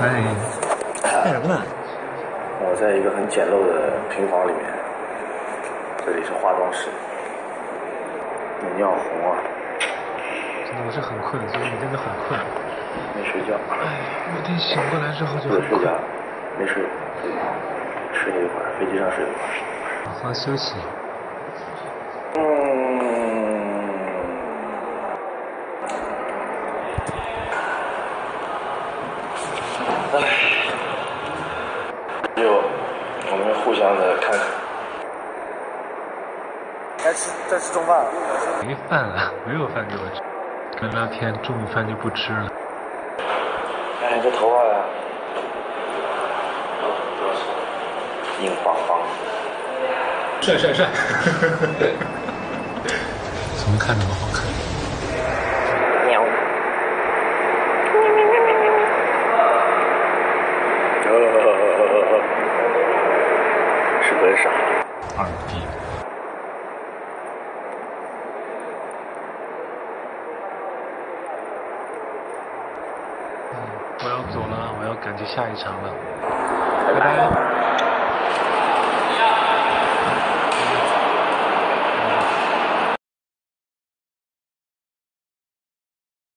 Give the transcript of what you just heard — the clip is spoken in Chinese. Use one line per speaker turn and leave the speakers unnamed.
哎，
干什么呢？我在一个很简陋的平房里面，这里是化妆室。你尿红啊！
我是很困，所以你真的很困。
没睡觉。
哎，每天醒过来之后就。没睡觉，
没睡，睡一会儿，飞机上睡一会儿。
好好休息。
嗯。唉，就我们互相的看看。该吃再吃中饭了。
没饭了，没有饭给我吃。聊聊天，中午饭就不吃了。
哎，这头发呀，硬邦邦。
帅帅帅！怎么看怎么好看？
很傻。
二逼。我要走了，我要赶去下一场了，
拜拜。